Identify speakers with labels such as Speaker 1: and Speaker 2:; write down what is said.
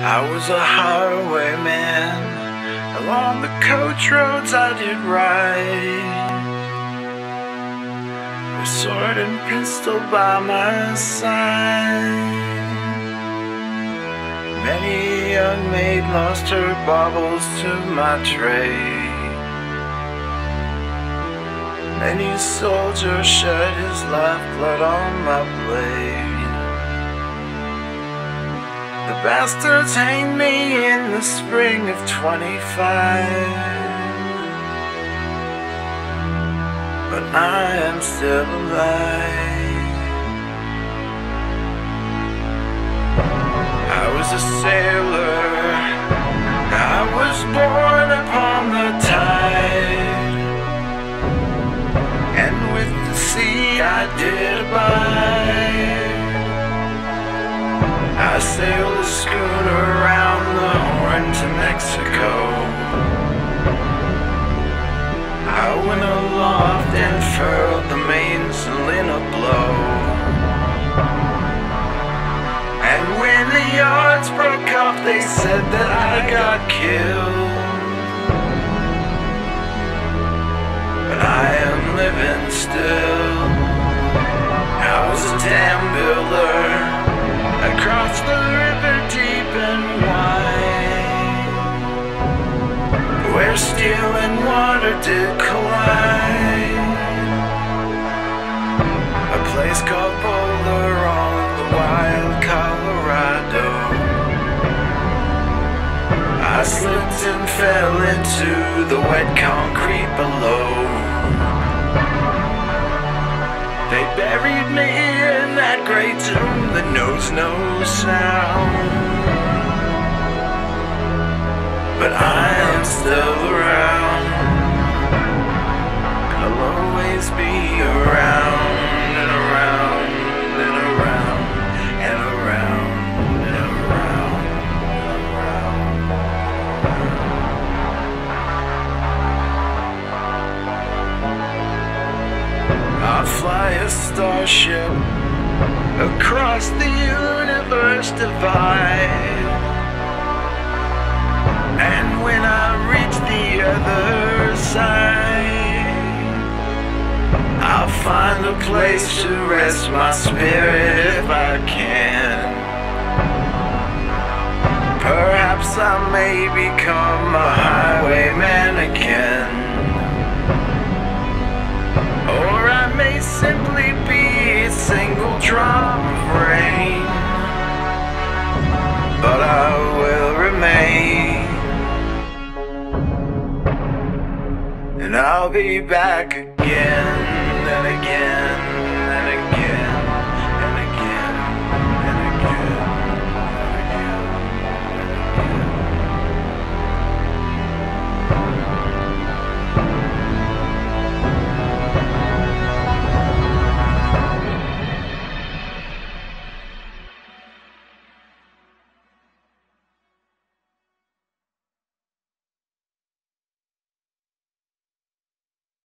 Speaker 1: I was a highwayman along the coach roads I did ride. With sword and pistol by my side. Many a young maid lost her baubles to my trade. Many soldier shed his lifeblood on my blade. The bastards hanged me in the spring of 25. But I am still alive. I was a sailor. I was born upon the tide. And with the sea I did abide. I sailed a schooner around the Horn to Mexico. I went aloft and furled the mainsail in a blow. And when the yards broke up, they said that I got killed. But I am living still. I was a dam builder where steel and water did collide. A place called Boulder on the wild Colorado. I slipped and fell into the wet concrete below. They buried me in that great tomb that knows no sound. Fly a starship across the universe divide. And when I reach the other side, I'll find a place to rest my spirit if I can. Perhaps I may become a I'll be back again and again